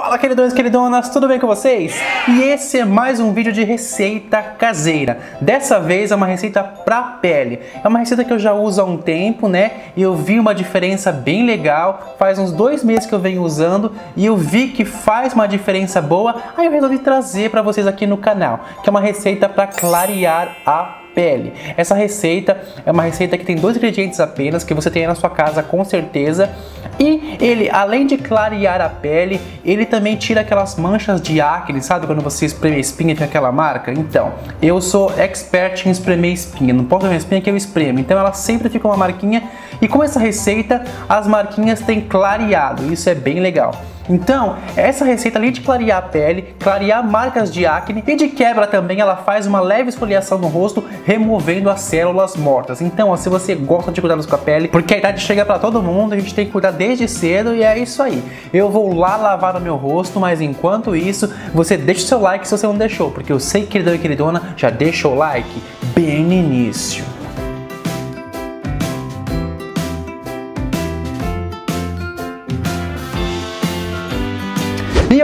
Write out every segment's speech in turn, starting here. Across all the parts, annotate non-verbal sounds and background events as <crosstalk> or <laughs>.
Fala queridões queridonas, tudo bem com vocês? E esse é mais um vídeo de receita caseira. Dessa vez é uma receita pra pele. É uma receita que eu já uso há um tempo, né? E eu vi uma diferença bem legal. Faz uns dois meses que eu venho usando e eu vi que faz uma diferença boa. Aí eu resolvi trazer para vocês aqui no canal, que é uma receita para clarear a pele. Essa receita é uma receita que tem dois ingredientes apenas, que você tem na sua casa com certeza. E ele, além de clarear a pele, ele também tira aquelas manchas de acne, sabe? Quando você espreme a espinha tem aquela marca? Então, eu sou expert em espremer espinha. Não posso ver espinha que eu espremo. Então ela sempre fica uma marquinha. E com essa receita, as marquinhas têm clareado. Isso é bem legal. Então, essa receita, além de clarear a pele, clarear marcas de acne e de quebra também, ela faz uma leve esfoliação no rosto, removendo as células mortas. Então, ó, se você gosta de cuidar da sua pele, porque a idade chega para todo mundo, a gente tem que cuidar desde cedo e é isso aí. Eu vou lá lavar o meu rosto, mas enquanto isso, você deixa o seu like se você não deixou, porque eu sei, queridão e queridona, já deixa o like bem no início.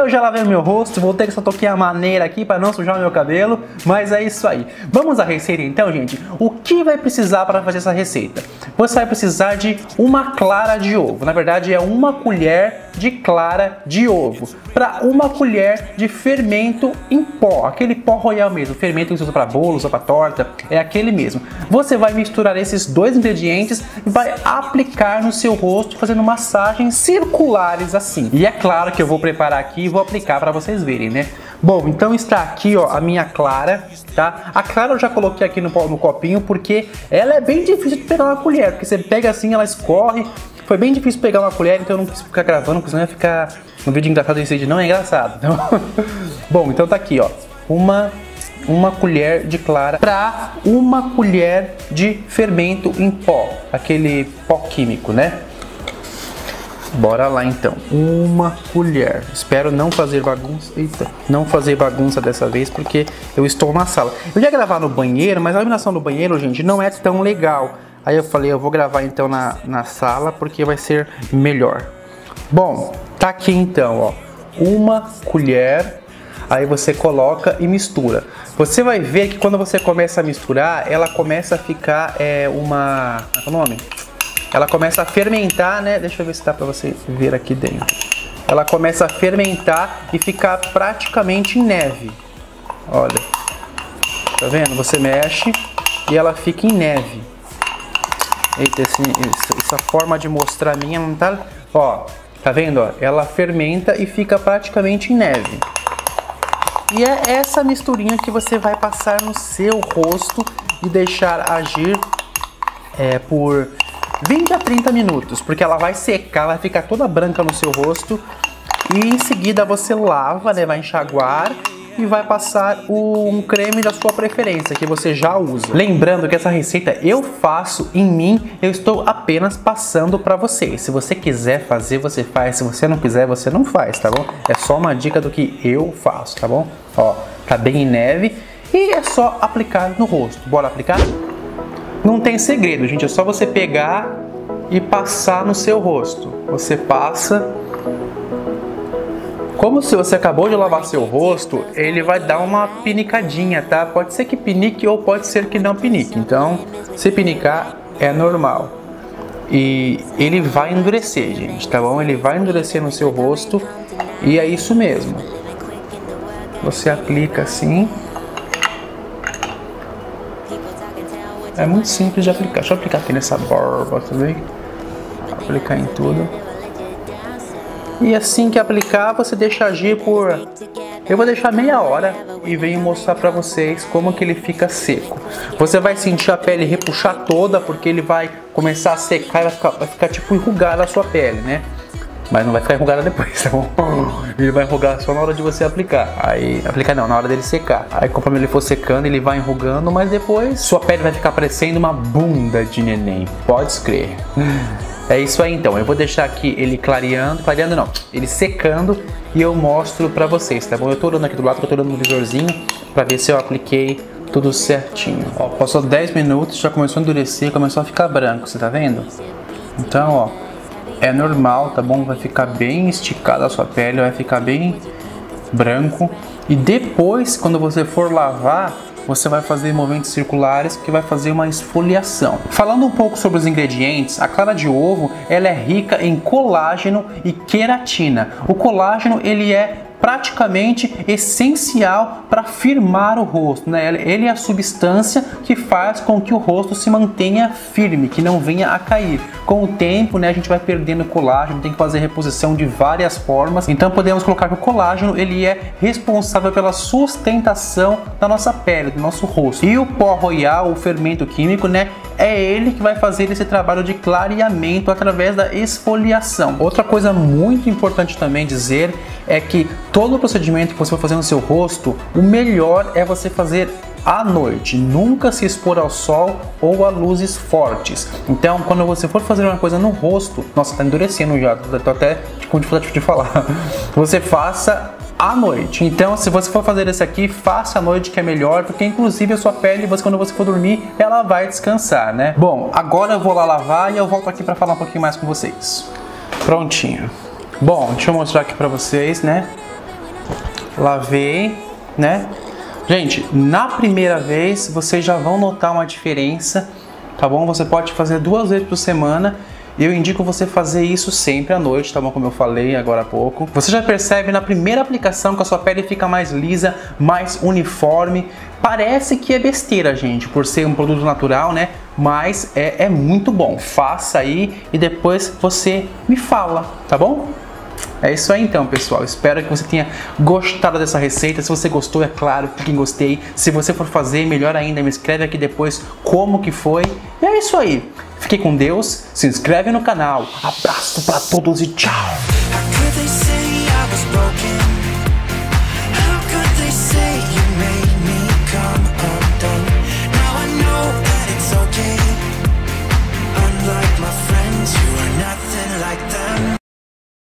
Eu já lavei meu rosto, voltei com essa toquinha maneira aqui para não sujar meu cabelo, mas é isso aí. Vamos à receita então, gente? O que vai precisar para fazer essa receita? Você vai precisar de uma clara de ovo. Na verdade, é uma colher de clara de ovo para uma colher de fermento em pó, aquele pó royal mesmo, fermento que você usa para bolo, usa para torta, é aquele mesmo. Você vai misturar esses dois ingredientes e vai aplicar no seu rosto fazendo massagens circulares assim. E é claro que eu vou preparar aqui aqui e vou aplicar para vocês verem, né? Bom, então está aqui ó, a minha clara, tá? A clara eu já coloquei aqui no, no copinho porque ela é bem difícil de pegar uma colher, porque você pega assim, ela escorre. Foi bem difícil pegar uma colher, então eu não quis ficar gravando, porque senão ia ficar um vídeo engraçado esse vídeo não é engraçado. Então... <laughs> Bom, então tá aqui, ó. Uma uma colher de clara para uma colher de fermento em pó, aquele pó químico, né? Bora lá então. Uma colher. Espero não fazer bagunça. Eita, não fazer bagunça dessa vez porque eu estou na sala. Eu ia gravar no banheiro, mas a iluminação do banheiro, gente, não é tão legal. Aí eu falei, eu vou gravar então na, na sala porque vai ser melhor. Bom, tá aqui então, ó. Uma colher. Aí você coloca e mistura. Você vai ver que quando você começa a misturar, ela começa a ficar é, uma. Qual é o nome? ela começa a fermentar, né? Deixa eu ver se dá para você ver aqui dentro. Ela começa a fermentar e ficar praticamente em neve. Olha, tá vendo? Você mexe e ela fica em neve. Eita, essa forma de mostrar minha não tá... Ó, tá vendo? Ó? Ela fermenta e fica praticamente em neve. E é essa misturinha que você vai passar no seu rosto e deixar agir é, por 20 a 30 minutos, porque ela vai secar, vai ficar toda branca no seu rosto e em seguida você lava, né, vai enxaguar e vai passar um creme da sua preferência que você já usa. Lembrando que essa receita eu faço em mim, eu estou apenas passando para vocês. Se você quiser fazer, você faz. Se você não quiser, você não faz, tá bom? É só uma dica do que eu faço, tá bom? Ó, tá bem em neve e é só aplicar no rosto. Bora aplicar? Não tem segredo, gente, é só você pegar e passar no seu rosto. Você passa. Como se você acabou de lavar seu rosto, ele vai dar uma pinicadinha, tá? Pode ser que pinique ou pode ser que não pinique. Então, se pinicar é normal. E ele vai endurecer, gente, tá bom? Ele vai endurecer no seu rosto e é isso mesmo. Você aplica assim É muito simples de aplicar. Deixa eu aplicar aqui nessa barba também. Aplicar em tudo. E assim que aplicar, você deixa agir por... Eu vou deixar meia hora e venho mostrar para vocês como que ele fica seco. Você vai sentir a pele repuxar toda, porque ele vai começar a secar e vai ficar, vai ficar tipo enrugada a sua pele, né? Mas não vai ficar enrugada depois, <laughs> tá bom? Ele vai enrugar só na hora de você aplicar. Aí, aplicar não, na hora dele secar. Aí conforme ele for secando, ele vai enrugando, mas depois sua pele vai ficar parecendo uma bunda de neném. Pode crer. <laughs> É isso aí então, eu vou deixar aqui ele clareando, clareando não, ele secando e eu mostro pra vocês, tá bom? Eu tô olhando aqui do lado, eu tô olhando no visorzinho pra ver se eu apliquei tudo certinho. Ó, passou 10 minutos, já começou a endurecer, começou a ficar branco, você tá vendo? Então, ó, é normal, tá bom? Vai ficar bem esticada a sua pele, vai ficar bem branco. E depois, quando você for lavar, você vai fazer movimentos circulares que vai fazer uma esfoliação. Falando um pouco sobre os ingredientes, a clara de ovo ela é rica em colágeno e queratina. O colágeno ele é praticamente essencial para firmar o rosto. Né? Ele é a substância que faz com que o rosto se mantenha firme, que não venha a cair. Com o tempo, né, a gente vai perdendo colágeno, tem que fazer reposição de várias formas. Então podemos colocar que o colágeno ele é responsável pela sustentação da nossa pele, do nosso rosto. E o pó royal, o fermento químico, né, é ele que vai fazer esse trabalho de clareamento através da esfoliação. Outra coisa muito importante também dizer é que todo o procedimento que você for fazer no seu rosto, o melhor é você fazer à noite, nunca se expor ao sol ou a luzes fortes. Então, quando você for fazer uma coisa no rosto, nossa, tá endurecendo já, tô até com dificuldade de falar. <laughs> Você faça à noite. Então, se você for fazer esse aqui, faça à noite que é melhor, porque inclusive a sua pele, você, quando você for dormir, ela vai descansar, né? Bom, agora eu vou lá lavar e eu volto aqui para falar um pouquinho mais com vocês. Prontinho. Bom, deixa eu mostrar aqui para vocês, né? Lavei, né? Gente, na primeira vez vocês já vão notar uma diferença, tá bom? Você pode fazer duas vezes por semana eu indico você fazer isso sempre à noite, tá bom? Como eu falei agora há pouco. Você já percebe na primeira aplicação que a sua pele fica mais lisa, mais uniforme. Parece que é besteira, gente, por ser um produto natural, né? Mas é, é muito bom. Faça aí e depois você me fala, tá bom? É isso aí então, pessoal. Espero que você tenha gostado dessa receita. Se você gostou, é claro, clique em gostei. Se você for fazer, melhor ainda, me escreve aqui depois como que foi. E é isso aí. Fique com Deus, se inscreve no canal. Abraço para todos e tchau.